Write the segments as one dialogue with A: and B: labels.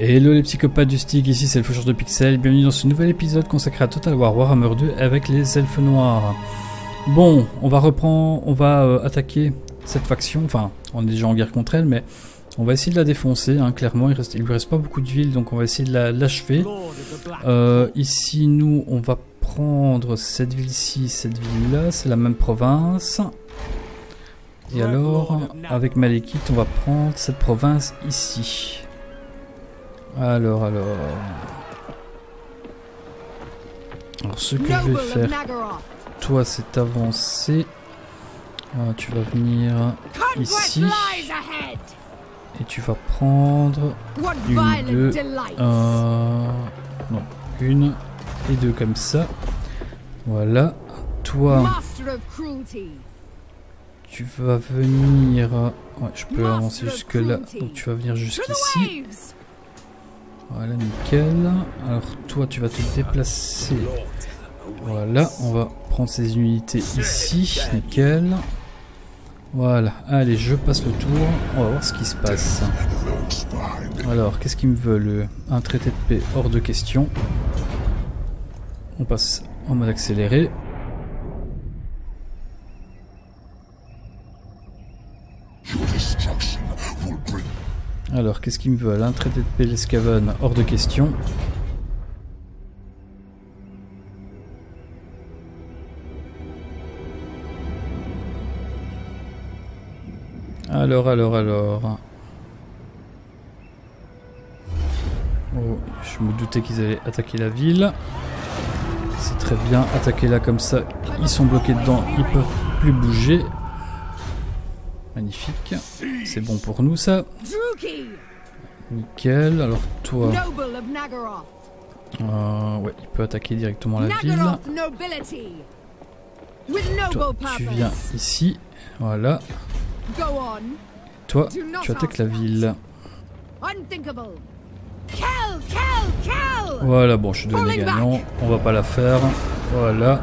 A: Hello les psychopathes du stick, ici c'est le Faucheur de Pixel, bienvenue dans ce nouvel épisode consacré à Total War Warhammer 2 avec les elfes noirs. Bon, on va reprendre, on va euh, attaquer cette faction, enfin on est déjà en guerre contre elle, mais on va essayer de la défoncer, hein, clairement il, reste, lui reste pas beaucoup de villes, donc on va essayer de l'achever. Euh, ici nous on va prendre cette ville-ci, cette ville-là, c'est la même province. Et alors, avec Malekith, on va prendre cette province ici. Alors, alors... Alors, ce que je vais faire, toi, c'est avancer. Ah, tu vas venir ici. Et tu vas prendre une, deux, euh, non, une et deux comme ça. Voilà. Toi, tu vas venir... Ouais, je peux avancer jusque là. Donc tu vas venir jusqu'ici. Voilà, nickel. Alors toi, tu vas te déplacer. Voilà, on va prendre ces unités ici. Nickel. Voilà, allez, je passe le tour. On va voir ce qui se passe. Alors, qu'est-ce qu'ils me veulent Un traité de paix hors de question? On passe en mode accéléré. Alors, qu'est-ce qu'ils me veulent Un traité de Pelescaven, hors de question. Alors, alors, alors... Oh, je me doutais qu'ils allaient attaquer la ville. C'est très bien, attaquer là comme ça, ils sont bloqués dedans, ils peuvent plus bouger. Magnifique. C'est bon pour nous ça. Nickel. Alors toi... Euh, ouais, il peut attaquer directement la ville. Toi, tu viens ici. Voilà. Toi, tu attaques la ville. Voilà, bon, je suis devenu gagnant. On va pas la faire. Voilà.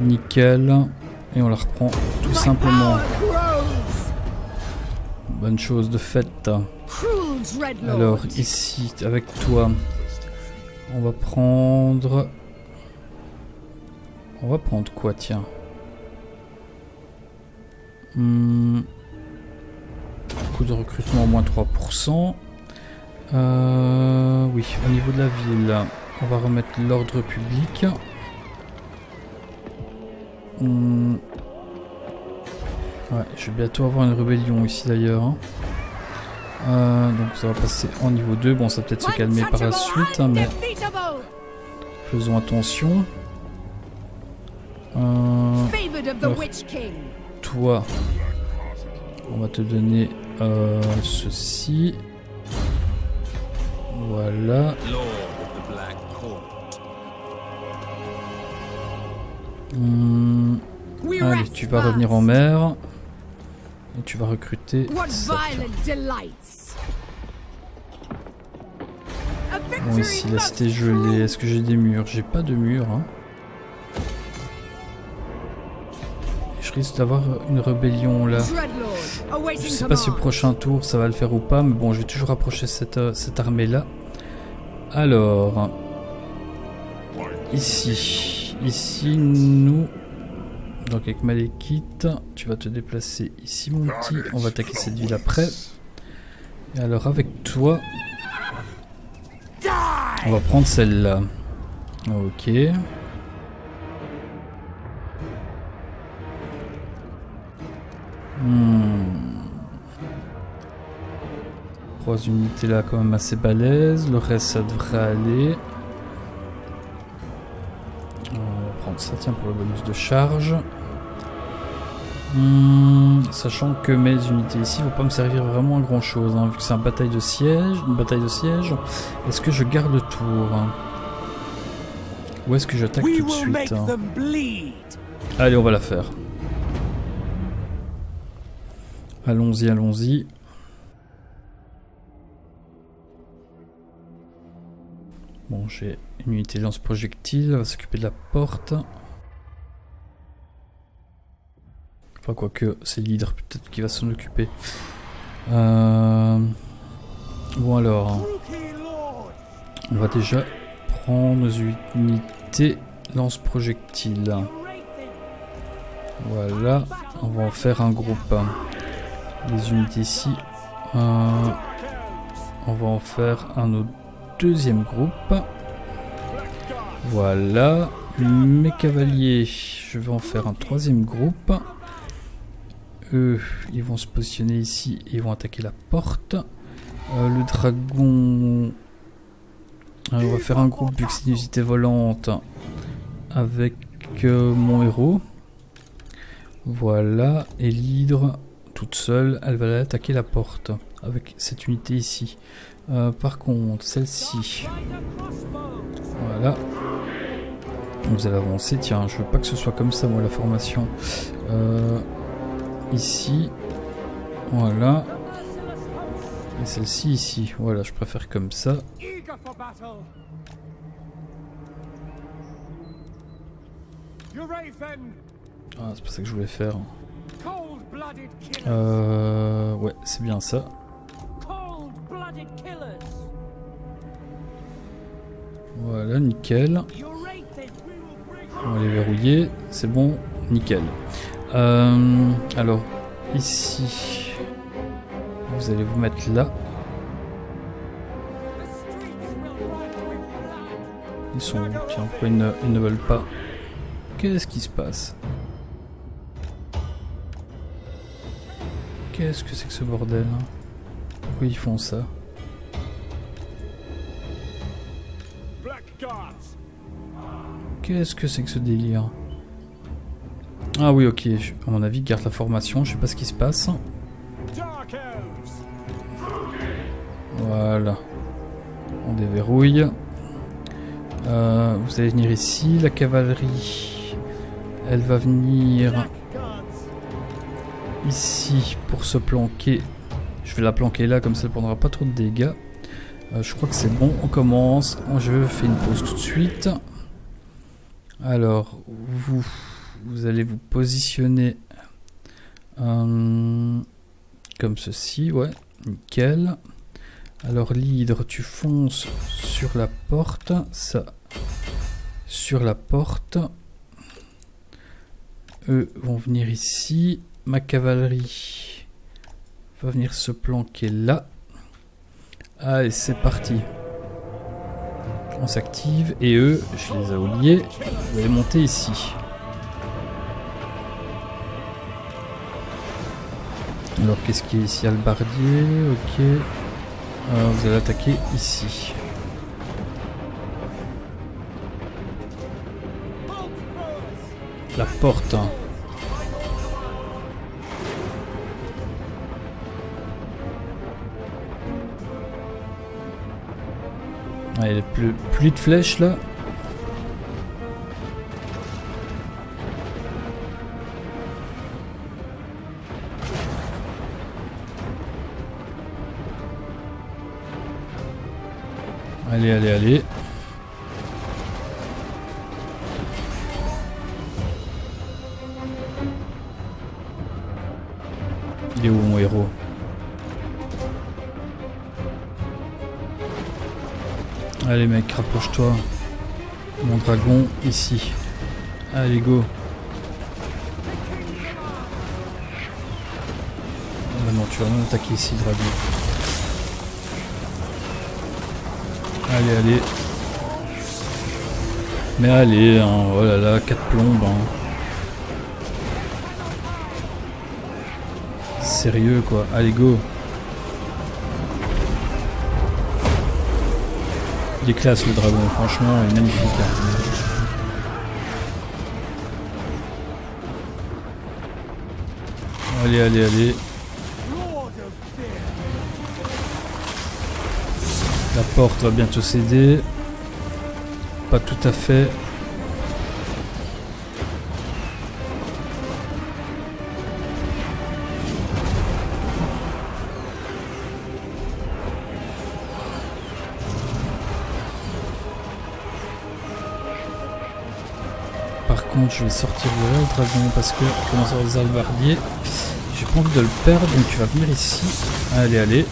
A: Nickel. Et on la reprend tout simplement. Bonne chose de fait. Alors ici, avec toi, on va prendre... On va prendre quoi, tiens hmm. Coût de recrutement au moins 3%. Euh, oui, au niveau de la ville, on va remettre l'ordre public. Ouais, je vais bientôt avoir une rébellion ici d'ailleurs. Hein. Euh, donc ça va passer en niveau 2. Bon, ça va peut-être se calmer par la suite, hein, mais faisons attention. Euh, toi, on va te donner euh, ceci. Voilà. Hmm. Allez, tu vas revenir en mer. Et tu vas recruter Bon ici la cité gelée, est-ce que j'ai des murs? J'ai pas de murs. Hein. Je risque d'avoir une rébellion là. Je sais pas si au prochain tour ça va le faire ou pas, mais bon je vais toujours approcher cette, euh, cette armée là. Alors, ici, ici nous donc avec Malekith, tu vas te déplacer ici mon petit. On va attaquer cette ville après. Et alors avec toi, on va prendre celle-là. Ok. Hmm. Trois unités là quand même assez balèzes. Le reste ça devrait aller. Ça tiens pour le bonus de charge. Hmm, sachant que mes unités ici vont pas me servir vraiment à grand chose, hein, vu que c'est une bataille de siège, une bataille de siège. Est-ce que je garde le tour? Ou est-ce que j'attaque tout de suite hein? Allez, on va la faire. Allons-y, allons-y. Bon, j'ai une unité lance-projectile, elle va s'occuper de la porte. Enfin, quoique, c'est l'hydre peut-être qui va s'en occuper. Euh, Bon alors, on va déjà prendre nos unités lance-projectiles. Voilà, on va en faire un groupe. Les unités ici, on va en faire un autre deuxième groupe. Voilà, mes cavaliers, je vais en faire un troisième groupe. Eux, ils vont se positionner ici et ils vont attaquer la porte. Euh, le dragon... on va faire un groupe unité volante avec euh, mon héros. Voilà, et l'hydre, toute seule, elle va attaquer la porte avec cette unité ici. Euh, par contre, celle-ci, voilà. Vous allez avancer, tiens, je veux pas que ce soit comme ça, moi, la formation. ici, voilà. Et celle-ci ici, voilà, je préfère comme ça. Ah, c'est pas ça que je voulais faire. Euh, ouais, c'est bien ça. Voilà, nickel. On va les verrouiller. C'est bon, nickel. Euh, alors, ici, vous allez vous mettre là. Ils sont Tiens, pourquoi ils ne, veulent pas? Qu'est-ce qui se passe? Qu'est-ce que c'est que ce bordel hein Pourquoi ils font ça Qu'est-ce que c'est que ce délire Ah oui, ok. À mon avis, garde la formation. Je sais pas ce qui se passe. Voilà. On déverrouille. Euh, vous allez venir ici. La cavalerie, elle va venir ici pour se planquer. Je vais la planquer là, comme ça elle prendra pas trop de dégâts. Euh, je crois que c'est bon, on commence. Je fais une pause tout de suite. Alors, vous, vous allez vous positionner euh, comme ceci, ouais, nickel. Alors l'hydre, tu fonces sur la porte, ça, sur la porte. Eux vont venir ici. Ma cavalerie va venir se planquer là. Allez, c'est parti. On s'active et eux, je les ai oubliés, vous allez monter ici. Alors qu'est-ce qui est ici? Albardier, ok. Euh, vous allez attaquer ici. La porte. Allez, plus, plus de flèches là. Allez, allez, allez. Il est où mon héros? Allez mec, rapproche-toi. Mon dragon, ici. Allez, go. Non, tu vas même attaquer ici, dragon. Allez, allez. Mais allez, hein, oh là là, 4 plombes. Hein. Sérieux quoi, allez go. Il est classe le dragon, franchement, il est magnifique. Hein. Allez, allez, allez. La porte va bientôt céder. Pas tout à fait. je vais sortir de là le dragon parce que je commence à avoir des albardiers. J'ai pas envie de le perdre donc tu vas venir ici. Allez allez.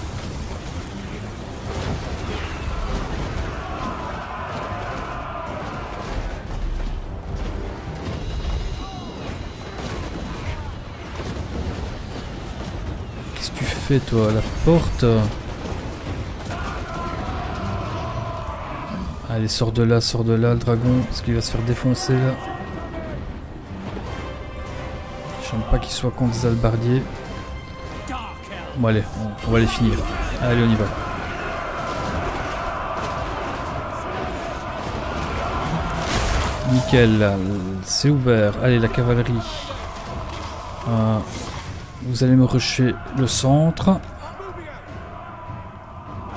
A: Qu'est-ce que tu fais toi La porte? Allez, sors de là, sors de là, le dragon, parce qu'il va se faire défoncer là. J'aime pas qu'il soit contre des albardiers. Bon allez, on, va les finir. Allez, on y va. Nickel, c'est ouvert. Allez, la cavalerie. Euh, vous allez me rusher le centre.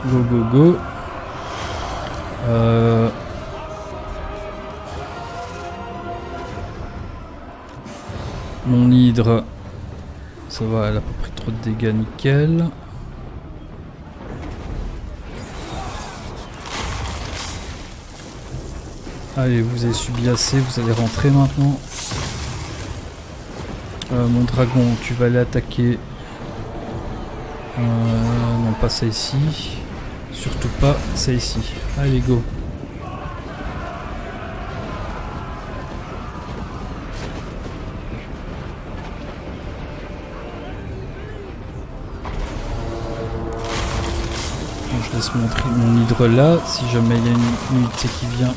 A: Go, go, go. Euh... Ça va, elle a pas pris trop de dégâts, nickel. Allez, vous avez subi assez, vous allez rentrer maintenant. Euh, mon dragon, tu vas aller attaquer. Euh, non, pas ça ici. Surtout pas ça ici. Allez, go. Laisse montrer mon hydre là. Si jamais il y a une unité qui vient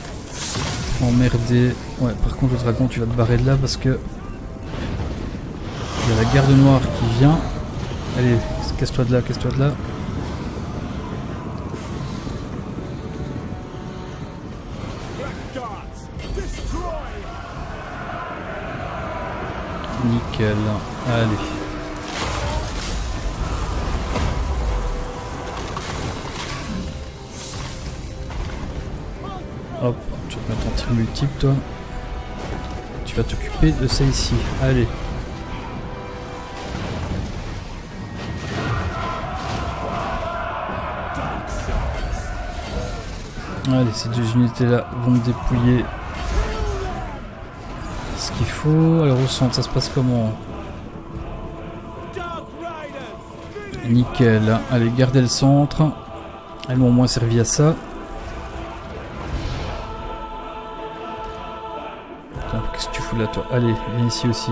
A: emmerder. Ouais, par contre, le dragon, tu vas te barrer de là parce que. Il y a la garde noire qui vient. Allez, casse-toi de là, casse-toi de là. Nickel. Allez. Multiple toi. Tu vas t'occuper de ça ici. Allez. Allez, ces deux unités là vont me dépouiller ce qu'il faut. Alors au centre, ça se passe comment Nickel. Allez, gardez le centre. Elles m'ont moins servi à ça. Là, toi Allez, viens ici aussi.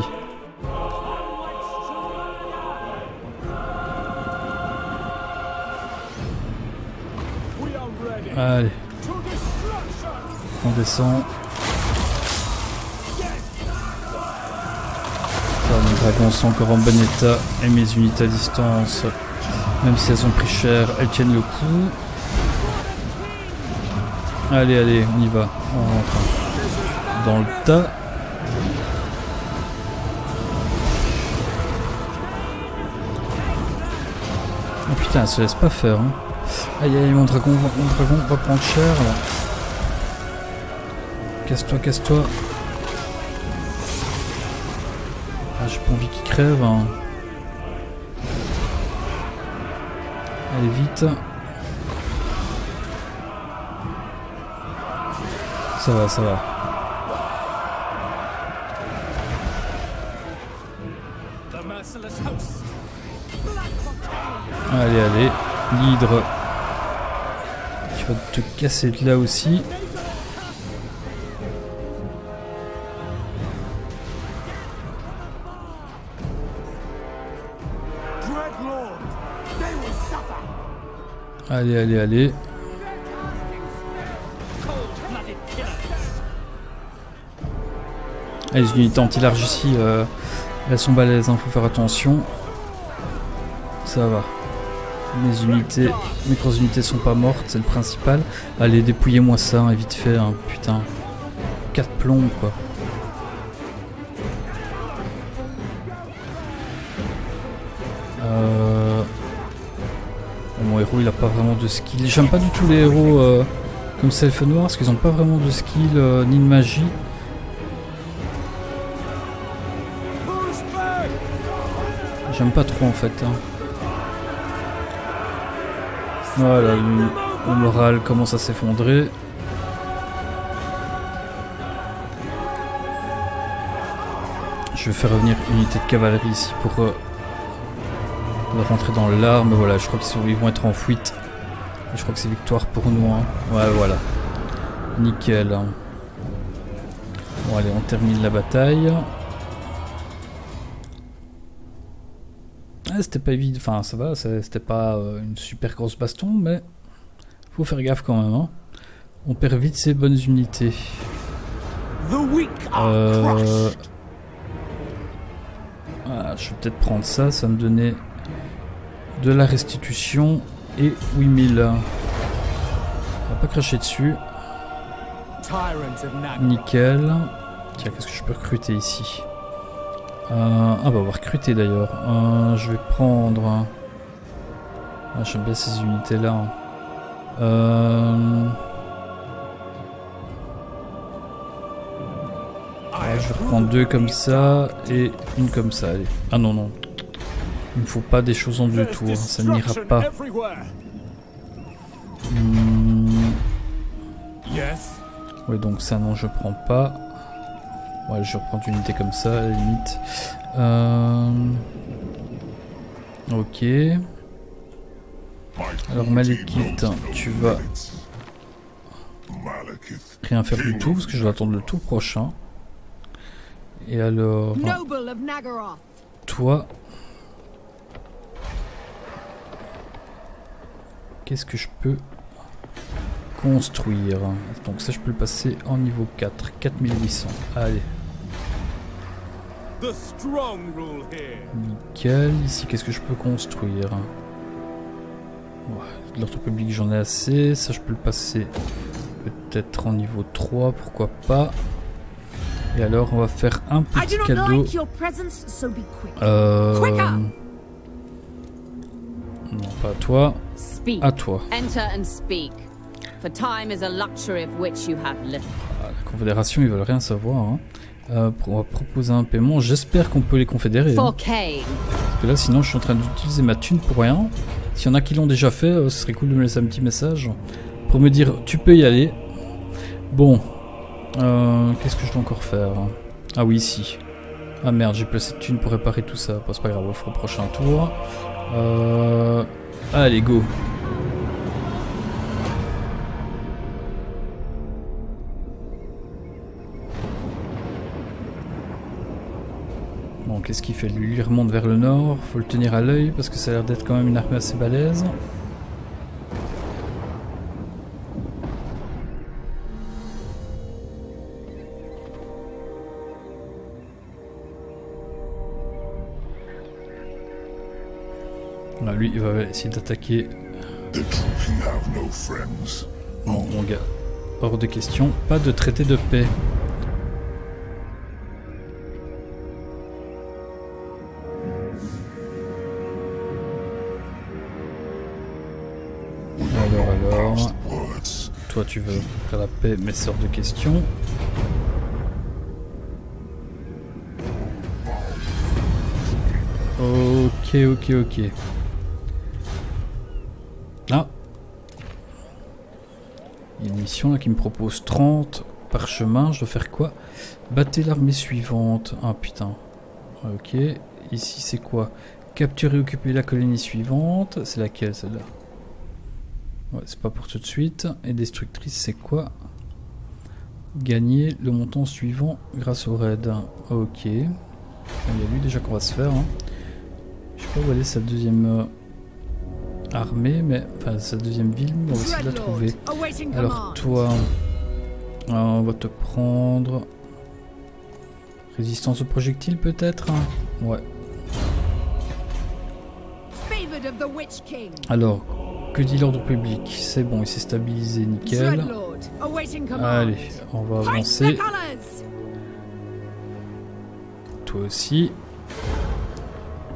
A: Allez. On descend. mes dragons sont encore en bon état et mes unités à distance, même si elles ont pris cher, elles tiennent le coup. Allez, allez, on y va. On rentre dans le tas. Oh putain, elle se laisse pas faire. Hein. Aïe aïe, mon dragon, mon dragon va prendre cher. Casse-toi, casse-toi. Ah, j'ai pas envie qu'il crève. Hein. Allez, vite. Ça va, ça va. Allez, allez. L'hydre. Tu vas te casser de là aussi. Allez, allez, allez. les unités anti-large ici, euh, elles sont balèzes, il hein, faut faire attention. Ça va. Mes unités, mes grosses unités sont pas mortes, c'est le principal. Allez, dépouillez-moi ça, hein, vite fait, hein, putain. 4 plombs, quoi. Euh... Mon héros, il a pas vraiment de skill. J'aime pas du tout les héros euh, comme Self Noir, parce qu'ils ont pas vraiment de skill euh, ni de magie. J'aime pas trop en fait. Hein. Voilà, le, moral commence à s'effondrer. Je vais faire revenir une unité de cavalerie ici pour euh, rentrer dans l'arme. Voilà, je crois qu'ils vont être en fuite. Je crois que c'est victoire pour nous. Hein. Ouais, voilà. Nickel. Hein. Bon, allez, on termine la bataille. C'était pas évident, enfin ça va, c'était pas euh, une super grosse baston, mais faut faire gaffe quand même. Hein. On perd vite ses bonnes unités. Euh... Ah, je vais peut-être prendre ça, ça me donnait de la restitution et 8000. On va pas cracher dessus. Nickel. Tiens, qu'est-ce que je peux recruter ici? Euh, Ah bah on va recruter d'ailleurs. Euh, je vais prendre... Ah, J'aime bien ces unités là. Euh... je vais reprendre deux comme ça et une comme ça. Allez. Ah non, non. Il ne faut pas des choses en deux tours. Hein, ça n'ira pas. Hmm. Oui, donc ça, non, je prends pas. Ouais, je vais reprendre une unité comme ça, à la limite. Euh... Ok. Alors, Malekith, tu vas rien faire du tout, parce que je vais attendre le tour prochain. Et alors... Toi... Qu'est-ce que je peux construire Donc ça je peux le passer en niveau 4. 4800. Allez. Nickel. Ici qu'est-ce que je peux construire? Ouais, L'ordre public j'en ai assez. Ça je peux le passer peut-être en niveau 3. Pourquoi pas et alors, on va faire un petit cadeau. Euh... Non, pas à toi. À toi. Ah, la Confédération, ils veulent rien savoir. Hein. Euh, on va proposer un paiement. J'espère qu'on peut les confédérer. Hein. Parce que là, sinon, je suis en train d'utiliser ma thune pour rien. S'il y en a qui l'ont déjà fait, euh, ce serait cool de me laisser un petit message pour me dire tu peux y aller. Bon, euh, Qu'est-ce que je dois encore faire? Ah oui, ici. Ah merde, j'ai placé de thunes pour réparer tout ça. c'est pas grave, on fera au prochain tour. Allez, go. Qu'est-ce qu'il fait Lui, il remonte vers le nord. Faut le tenir à l'œil parce que ça a l'air d'être quand même une armée assez balèze. lui, il va essayer d'attaquer. Mon gars, hors de question, pas de traité de paix. Tu veux faire la paix, mais sort de question. Ok, ok, ok. Ah Il y a une mission là qui me propose 30 par chemin. Je dois faire quoi? Battez l'armée suivante. Ah putain. Ok. Ici c'est quoi? Capturer et occuper la colonie suivante. C'est laquelle celle-là? Ouais, c'est pas pour tout de suite. Et destructrice c'est quoi? Gagner le montant suivant grâce au raid. Ok. Il y a lui déjà qu'on va se faire. Hein. Je sais pas où aller sa deuxième... Euh, armée, mais enfin sa deuxième ville, on va essayer de la trouver. Alors toi, euh, on va te prendre résistance aux projectiles peut-être. Hein? Ouais. Alors, que dit l'ordre public? C'est bon, il s'est stabilisé, nickel. Allez, on va avancer. Toi aussi.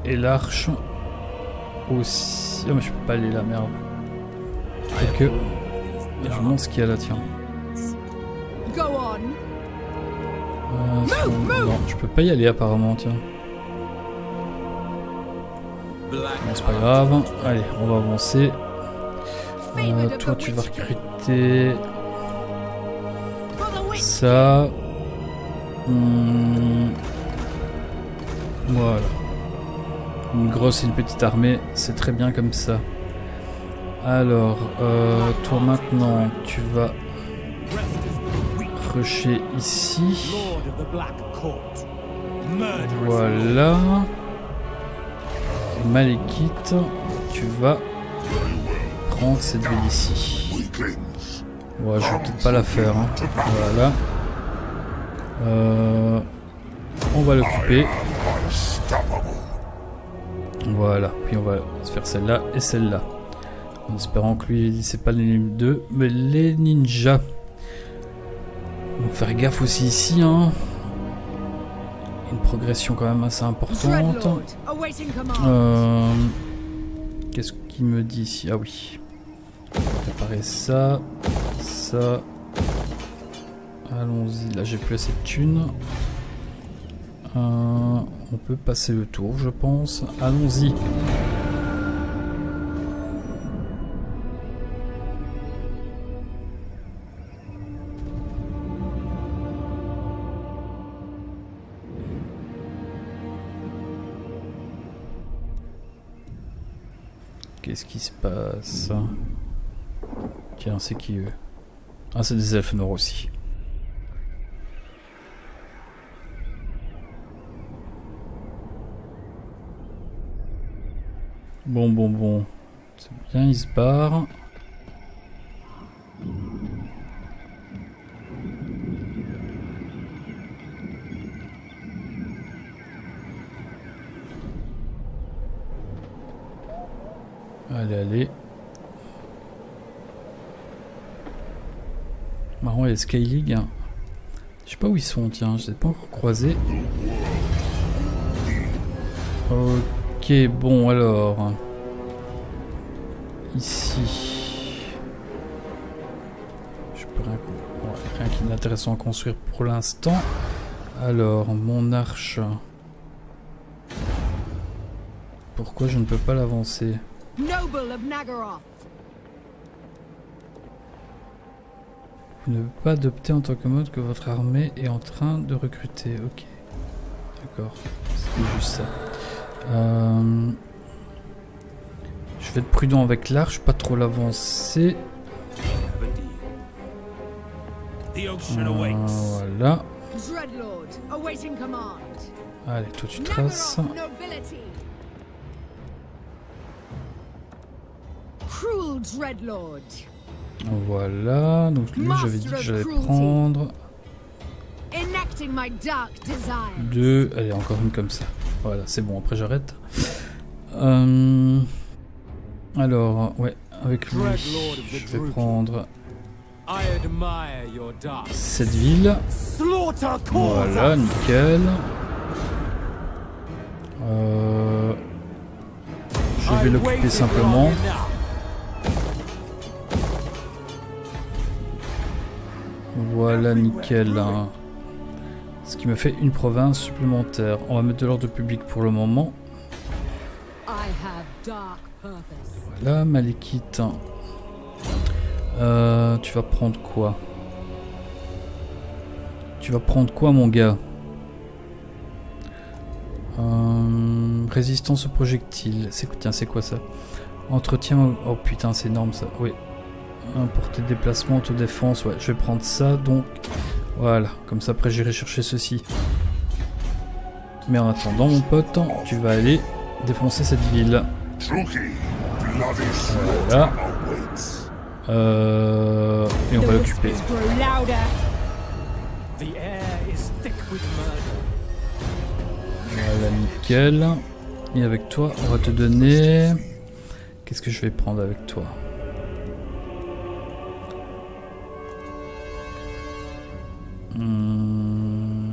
A: Et l'arche aussi. Oh, mais je peux pas aller là, merde. Et que. Je me demande ce qu'il y a là, tiens. Euh, non, je peux pas y aller apparemment, tiens. Bon, c'est pas grave. Allez, on va avancer. Euh, toi, tu vas recruter. Ça. Hmm. Voilà. Une grosse et une petite armée, c'est très bien comme ça. Alors, euh, toi maintenant, tu vas rusher ici. Voilà. Malekith, tu vas prendre cette ville ici. Ouais, je vais peut-être pas la faire. Hein. Voilà. Euh, on va l'occuper. Voilà, puis on va se faire celle-là et celle-là. En espérant que lui, c'est pas les 2, mais les ninjas. Donc faire gaffe aussi ici, hein. Une progression quand même assez importante. Euh, Qu'est-ce qu'il me dit ici? Ah oui. Préparer ça, ça. Allons-y, là j'ai plus assez de thunes. Euh, on peut passer le tour, je pense. Allons-y. Qu'est-ce qui se passe? Tiens, c'est qui eux Ah, c'est des elfes noirs aussi. Bon, bon, bon. C'est bien, il se barre. Allez, allez. Marron, il y a Sky League. Je sais pas où ils sont, tiens, je les ai pas encore croisés. Ok, bon alors. Ici. Je peux rien, ouais, rien qui est intéressant à construire pour l'instant. Alors, mon arche. Pourquoi je ne peux pas l'avancer?
B: Noble of Nagaroth.
A: Ne pas adopter en tant que mode que votre armée est en train de recruter. Ok. D'accord. C'était juste ça. Euh, Je vais être prudent avec l'arche, pas trop l'avancer. Euh, voilà.
B: Dreadlord, awaiting command.
A: Allez, toi tu traces.
B: Cruel Dreadlord.
A: Voilà. Donc lui, j'avais dit que j'allais prendre
B: Enacting my dark desire.
A: deux. Allez, encore une comme ça. Voilà, c'est bon. Après, j'arrête. Euh, Alors, ouais, avec lui, je vais prendre
C: I admire your dark.
A: cette ville.
C: Slaughter
A: Voilà, nickel. Euh, je vais l'occuper simplement. Voilà, nickel. hein. Ce qui me fait une province supplémentaire. On va mettre de l'ordre public pour le moment. Voilà, Malekith. Euh, tu vas prendre quoi? Tu vas prendre quoi, mon gars? Euh, Résistance aux projectiles. C'est tiens, c'est quoi ça? Entretien. Oh putain, c'est énorme ça. Oui. Un portée de déplacement, autodéfense. Ouais, je vais prendre ça. Donc, voilà. Comme ça, après, j'irai chercher ceci. Mais en attendant, mon pote, tu vas aller défoncer cette ville. Voilà. Euh, et on va l'occuper. Voilà, nickel. Et avec toi, on va te donner... Qu'est-ce que je vais prendre avec toi? Hmm,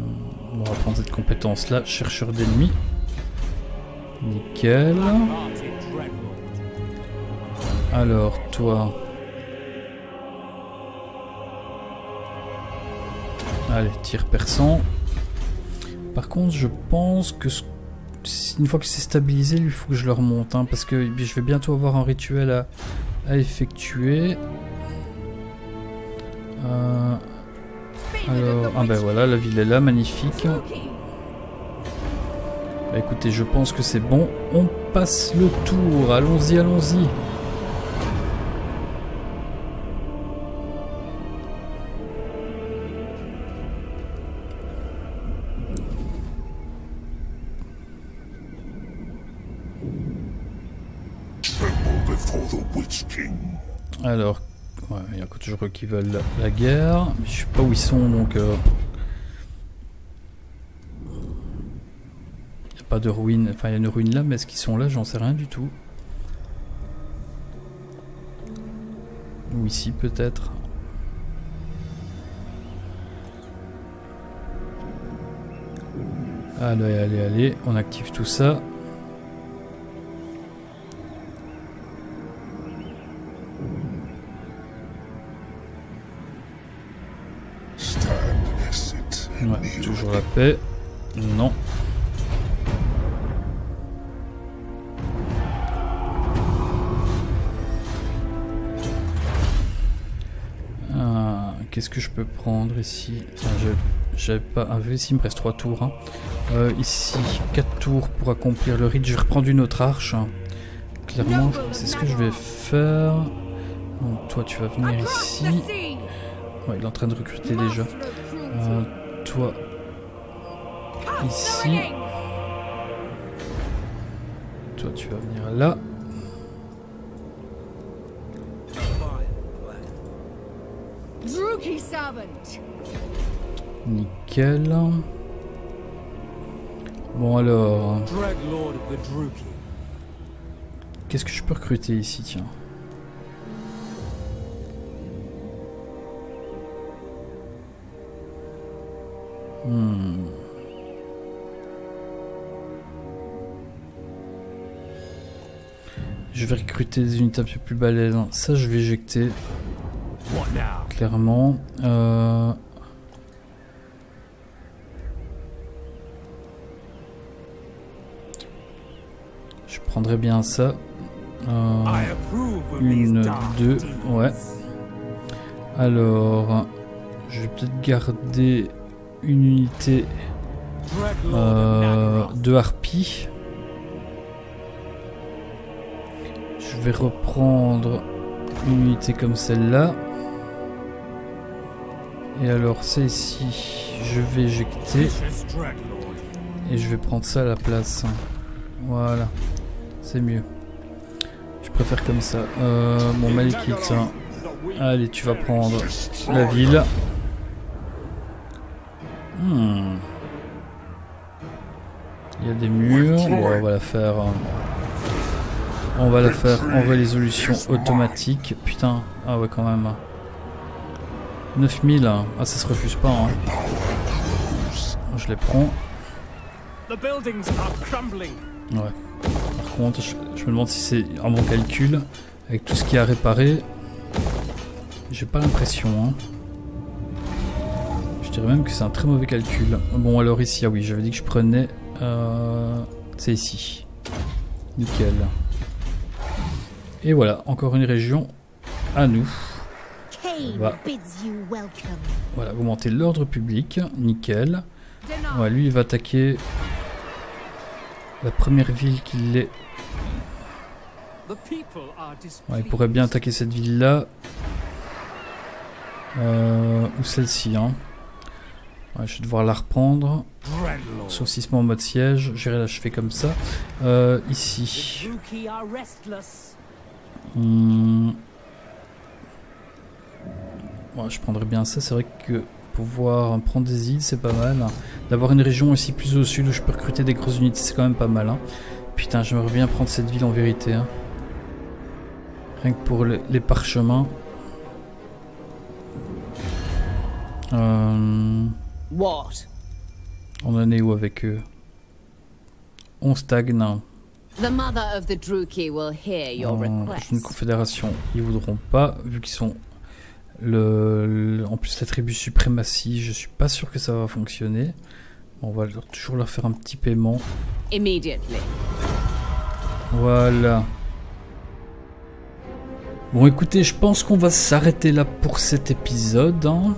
A: On va prendre cette compétence-là, chercheur d'ennemis. Nickel. Alors, toi... Allez, tir perçant. Par contre, je pense que une fois que c'est stabilisé, il faut que je le remonte, hein, parce que je vais bientôt avoir un rituel à, à effectuer. Euh, ah ben voilà, la ville est là, magnifique. Bah écoutez, je pense que c'est bon. On passe le tour. Allons-y, allons-y. Alors, toujours eux qui veulent la, guerre. Je sais pas où ils sont donc. euh, n'y a pas de ruine. Enfin, il y a une ruine là, mais est-ce qu'ils sont là? J'en sais rien du tout. Ou ici peut-être. Allez, allez, allez, on active tout ça. La paix. Non. Ah, Qu'est-ce que je peux prendre ici? J'avais pas un vu ici, il me reste 3 tours. hein. Euh, ici, 4 tours pour accomplir le rite. Je vais reprendre une autre arche. hein. Clairement, c'est ce que je vais faire. Donc, toi, tu vas venir ici. il est en train de recruter déjà. Euh, toi, ici. Toi, tu vas venir là.
B: Druki servant.
A: Nickel. Bon alors, qu'est-ce que je peux recruter ici, tiens? Recruter des unités un peu plus balèzes. hein. Ça, je vais éjecter, clairement. Euh... Je prendrais bien ça. Euh, une, deux, ouais. Alors, je vais peut-être garder une unité euh, de harpie. Je vais reprendre une unité comme celle-là. Et alors, ici, je vais éjecter et je vais prendre ça à la place. Voilà, c'est mieux. Je préfère comme ça. Euh, bon, Malekith, hein. allez, tu vas prendre la ville. Hmm. Il y a des murs. Bon, on va la faire. On va la faire en résolution automatique. Putain, ah ouais, quand même. 9000, hein. ah ça se refuse pas. Hein. Je les prends. Ouais. Par contre, je, je me demande si c'est un bon calcul. Avec tout ce qu'il y a à réparer. J'ai pas l'impression. Hein. Je dirais même que c'est un très mauvais calcul. Bon, alors ici, ah oui, j'avais dit que je prenais. euh, c'est ici. Nickel. Et voilà, encore une région à nous.
D: Cain
A: Va. Voilà, augmenter l'ordre public. Nickel. Ouais, lui, il va attaquer la première ville qu'il est. Ouais, il pourrait bien attaquer cette ville-là. Euh, ou celle-ci. Hein. Ouais, je vais devoir la reprendre. Saucissement en mode siège. J'irai l'achever comme ça. Euh, ici. Ouais, je prendrais bien ça. C'est vrai que pouvoir prendre des îles, c'est pas mal. D'avoir une région aussi plus au sud où je peux recruter des grosses unités, c'est quand même pas mal. hein. Putain, j'aimerais bien prendre cette ville en vérité. hein. Rien que pour les, les parchemins. Euh,
D: What?
A: on en est où avec eux? On stagne.
D: The mother of the Druki will hear your request.
A: une confédération, ils voudront pas, vu qu'ils sont le, le- en plus la tribu suprématie. Je suis pas sûr que ça va fonctionner. On va leur- toujours leur faire un petit paiement.
D: Immediately.
A: Voilà. Bon, écoutez, je pense qu'on va s'arrêter là pour cet épisode. hein.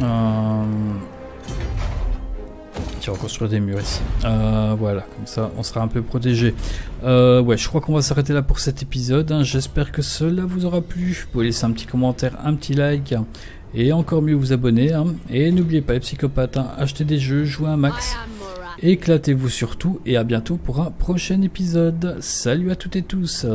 A: Euh... Tiens, on va construire des murs ici. Euh, voilà, comme ça, on sera un peu protégé. Euh, ouais, je crois qu'on va s'arrêter là pour cet épisode. hein. J'espère que cela vous aura plu. Vous pouvez laisser un petit commentaire, un petit like. hein. Et encore mieux, vous abonner. hein. Et n'oubliez pas, les psychopathes, achetez des jeux, jouez un max. Éclatez-vous surtout et à bientôt pour un prochain épisode. Salut à toutes et tous